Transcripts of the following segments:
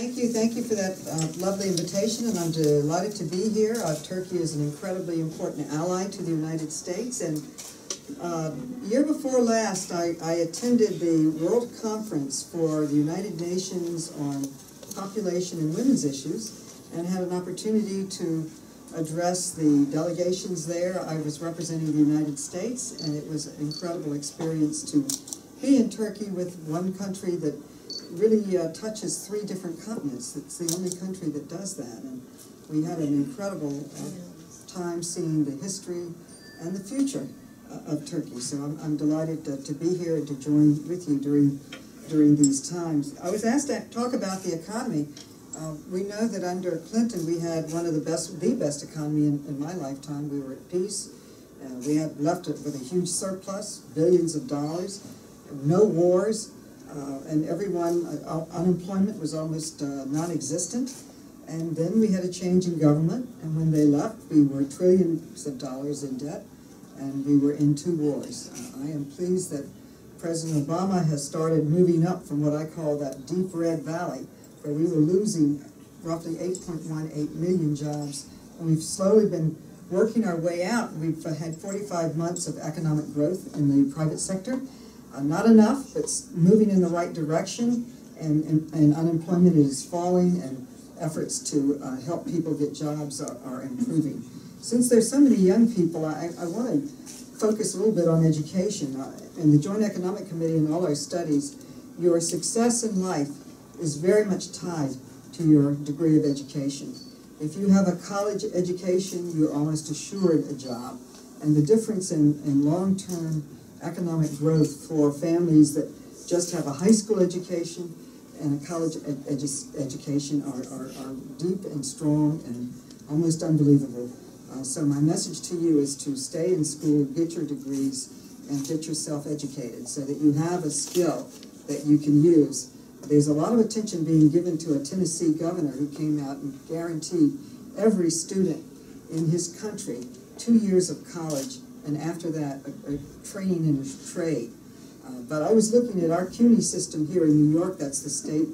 Thank you, thank you for that uh, lovely invitation, and I'm delighted to be here. Uh, Turkey is an incredibly important ally to the United States, and uh, year before last, I, I attended the World Conference for the United Nations on Population and Women's Issues, and had an opportunity to address the delegations there. I was representing the United States, and it was an incredible experience to be in Turkey with one country that really uh, touches three different continents. It's the only country that does that, and we had an incredible uh, time seeing the history and the future uh, of Turkey. So I'm, I'm delighted to, to, be here and to join with you during during these times. I was asked to talk about the economy. Uh, we know that under Clinton we had one of the best, the best economy in, in my lifetime. We were at peace. Uh, we had left it with a huge surplus, billions of dollars, no wars, uh, and everyone, uh, unemployment was almost uh, non-existent. And then we had a change in government, and when they left, we were trillions of dollars in debt, and we were in two wars. Uh, I am pleased that President Obama has started moving up from what I call that deep red valley, where we were losing roughly 8.18 million jobs, and we've slowly been working our way out. We've had 45 months of economic growth in the private sector, uh, not enough, but moving in the right direction, and, and, and unemployment is falling, and efforts to uh, help people get jobs are, are, improving. Since there's so many young people, I, I want to focus a little bit on education. Uh, in the Joint Economic Committee and all our studies, your success in life is very much tied to your degree of education. If you have a college education, you're almost assured a job. And the difference in, in long-term economic growth for families that just have a high school education and a college ed edu education are, are, are, deep and strong and almost unbelievable. Uh, so my message to you is to stay in school, get your degrees, and get yourself educated so that you have a skill that you can use. There's a lot of attention being given to a Tennessee governor who came out and guaranteed every student in his country two years of college and after that, a, a training in a trade. Uh, but I was looking at our CUNY system here in New York, that's the state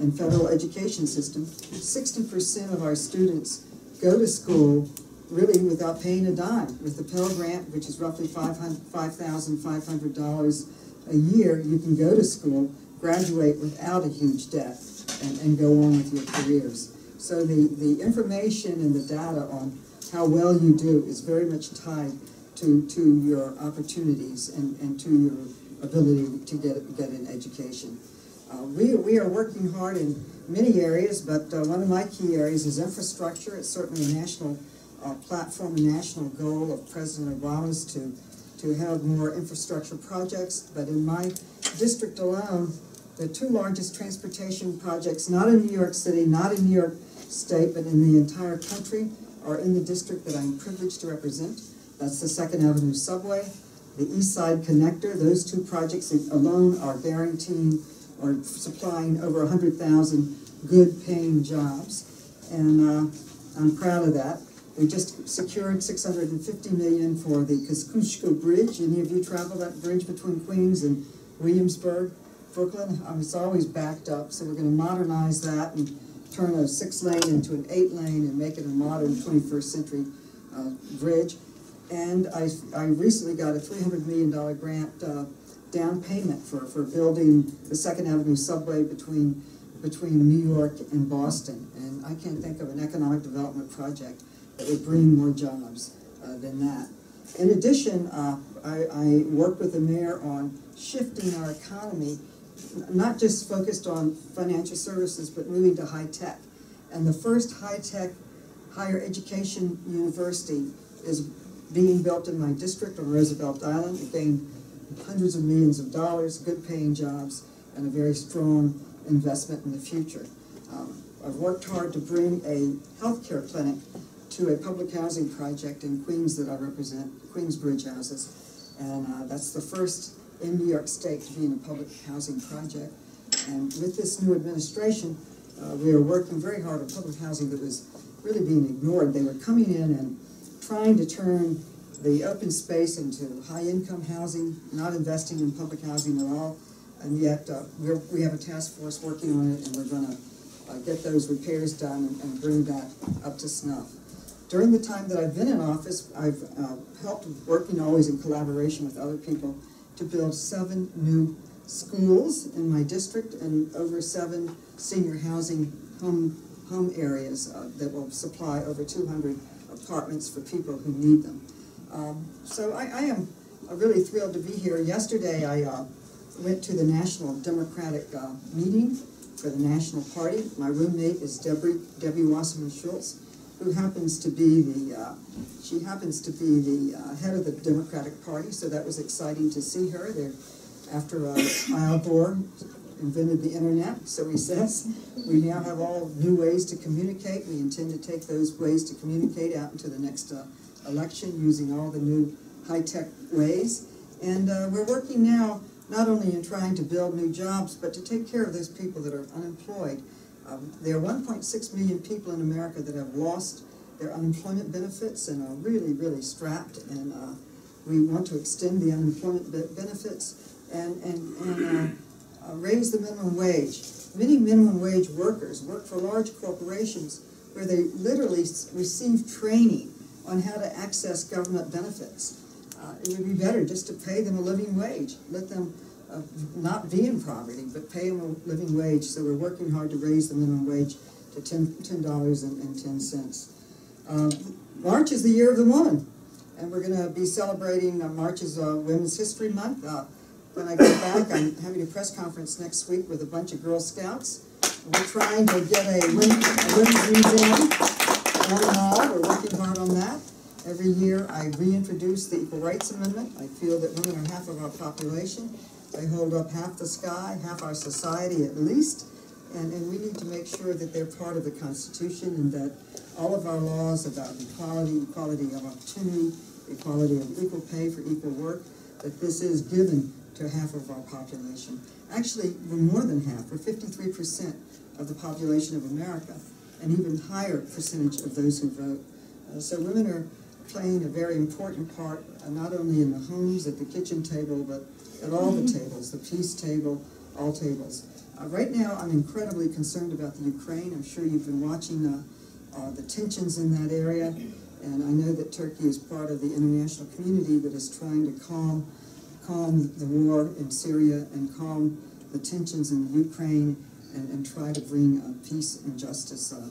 and federal education system. 60% of our students go to school really without paying a dime. With the Pell Grant, which is roughly $5,500 a year, you can go to school, graduate without a huge debt, and, and go on with your careers. So the, the information and the data on how well you do is very much tied to, to your opportunities and, and to your ability to get, get an education. Uh, we, we are working hard in many areas, but uh, one of my key areas is infrastructure. It's certainly a national uh, platform, a national goal of President Obama's to, to have more infrastructure projects. But in my district alone, the two largest transportation projects, not in New York City, not in New York State, but in the entire country, are in the district that I'm privileged to represent. That's the Second Avenue Subway, the East Side Connector. Those two projects alone are guaranteeing or supplying over 100,000 good paying jobs. And uh, I'm proud of that. We just secured 650 million for the Kosciuszko Bridge. Any of you travel that bridge between Queens and Williamsburg, Brooklyn? It's always backed up, so we're going to modernize that and turn a six lane into an eight lane and make it a modern 21st century uh, bridge. And I, I recently got a $300 million grant uh, down payment for, for building the Second Avenue subway between, between New York and Boston. And I can't think of an economic development project that would bring more jobs uh, than that. In addition, uh, I, I work with the mayor on shifting our economy, not just focused on financial services, but moving to high tech. And the first high tech higher education university is being built in my district on Roosevelt Island. Gained hundreds of millions of dollars, good paying jobs, and a very strong investment in the future. Um, I've worked hard to bring a healthcare clinic to a public housing project in Queens that I represent, Queensbridge Houses. And uh, that's the first in New York State to be in a public housing project. And with this new administration, uh, we are working very hard on public housing that was really being ignored. They were coming in and trying to turn the open space into high-income housing, not investing in public housing at all, and yet uh, we have a task force working on it, and we're going to uh, get those repairs done and, and bring that up to snuff. During the time that I've been in office, I've uh, helped, working always in collaboration with other people, to build seven new schools in my district and over seven senior housing home, home areas uh, that will supply over 200 apartments for people who need them. Um, so I, I am uh, really thrilled to be here. Yesterday I uh, went to the National Democratic uh, meeting for the National Party. My roommate is Debbie, Debbie Wasserman Schultz, who happens to be the, uh, she happens to be the uh, head of the Democratic Party, so that was exciting to see her. There, after uh, Al Gore invented the internet, so he says, we now have all new ways to communicate. We intend to take those ways to communicate out into the next uh, election using all the new high-tech ways. And uh, we're working now not only in trying to build new jobs, but to take care of those people that are unemployed. Um, there are 1.6 million people in America that have lost their unemployment benefits and are really, really strapped. And uh, we want to extend the unemployment be benefits and, and, and uh, uh, raise the minimum wage. Many minimum wage workers work for large corporations where they literally receive training on how to access government benefits uh, it would be better just to pay them a living wage. Let them uh, not be in poverty, but pay them a living wage. So we're working hard to raise the minimum wage to $10, $10.10. Uh, March is the year of the woman, and we're going to be celebrating uh, March is uh, Women's History Month. When I get back, I'm having a press conference next week with a bunch of Girl Scouts. We're trying to get a, women, a women's museum the. We're working hard on that. Every year I reintroduce the Equal Rights Amendment. I feel that women are half of our population. They hold up half the sky, half our society at least. And, and we need to make sure that they're part of the Constitution and that all of our laws about equality, equality of opportunity, equality of equal pay for equal work, that this is given to half of our population. Actually, we're more than half. We're 53% of the population of America, and even higher percentage of those who vote. Uh, so women are playing a very important part, uh, not only in the homes, at the kitchen table, but at all the tables, the peace table, all tables. Uh, right now, I'm incredibly concerned about the Ukraine. I'm sure you've been watching uh, uh, the tensions in that area, and I know that Turkey is part of the international community that is trying to calm, calm the war in Syria and calm the tensions in Ukraine and, and try to bring uh, peace and justice uh,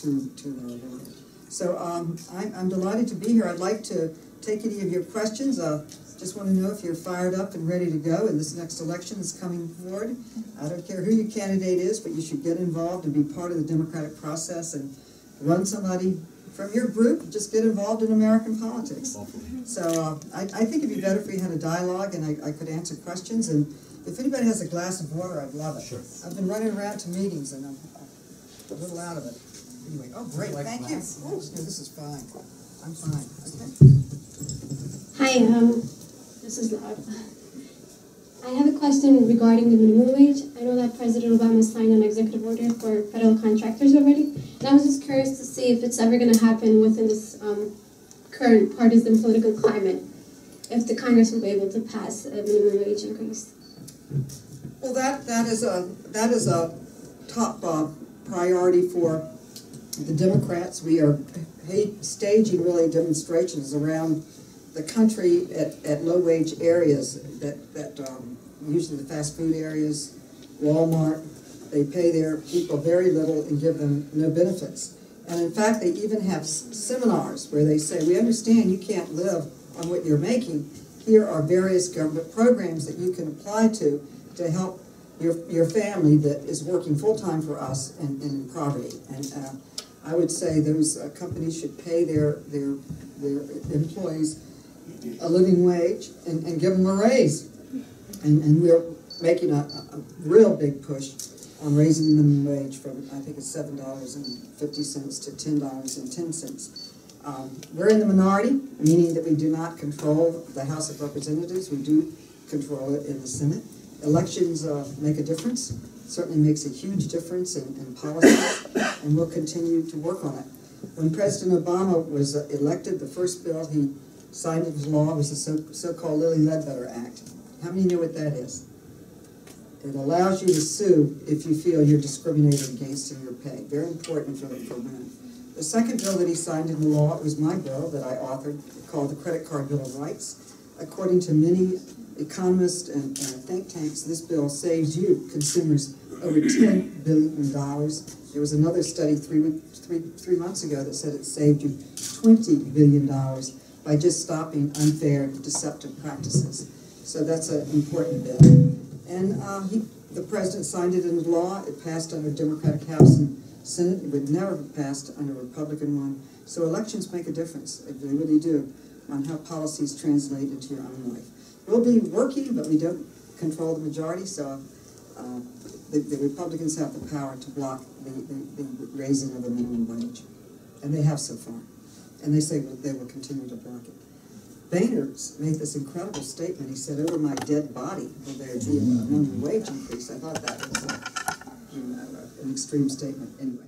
to, to our world. So um, I'm, I'm, delighted to be here. I'd like to take any of your questions. Uh, just want to know if you're fired up and ready to go and this next election is coming forward. I don't care who your candidate is, but you should get involved and be part of the democratic process and run somebody from your group. Just get involved in American politics. So uh, I, I, think it'd be better if we had a dialogue and I, I, could answer questions. And if anybody has a glass of water, I'd love it. Sure. I've been running around to meetings and I'm a little out of it. Anyway, oh, great, thank you. Oh, this is fine. I'm fine. Okay. Hi, um, this is Laura. I have a question regarding the minimum wage. I know that President Obama signed an executive order for federal contractors already, and I was just curious to see if it's ever going to happen within this um, current partisan political climate, if the Congress will be able to pass a minimum wage increase. Well, that that is a that is a top uh, priority for the Democrats, we are staging really demonstrations around the country at, at low wage areas that, that um, usually the fast food areas, Walmart, they pay their people very little and give them no benefits. And in fact, they even have seminars where they say, we understand you can't live on what you're making. Here are various government programs that you can apply to to help your, your family that is working full-time for us and, in poverty. And uh, I would say those uh, companies should pay their, their, their employees a living wage and, and give them a raise. And, and we're making a, a real big push on raising the minimum wage from, I think it's $7.50 to $10.10. Um, we're in the minority, meaning that we do not control the House of Representatives. We do control it in the Senate. Elections uh, make a difference certainly makes a huge difference in, in policy, and we'll continue to work on it. When President Obama was elected, the first bill he signed into law was the so-called Lilly Ledbetter Act. How many know what that is? it allows you to sue if you feel you're discriminated against in your pay. Very important for, for women. The second bill that he signed into law, was my bill that I authored, called the Credit Card Bill of Rights. According to many economists and, and think tanks, this bill saves you, consumers, over ten billion dollars. There was another study three, three, three months ago that said it saved you twenty billion dollars by just stopping unfair, deceptive practices. So that's an important bill. And uh, he, the president signed it into law. It passed under Democratic House and Senate. It would never have passed under Republican one. So elections make a difference. They really do on how policies translate into your own life. We'll be working, but we don't control the majority. So uh, the, the Republicans have the power to block the, the, the raising of the minimum wage, and they have so far. And they say that they will continue to block it. Boehner made this incredible statement. He said, "Over my dead body will there be a minimum wage increase." I thought that was a, you know, an extreme statement. Anyway,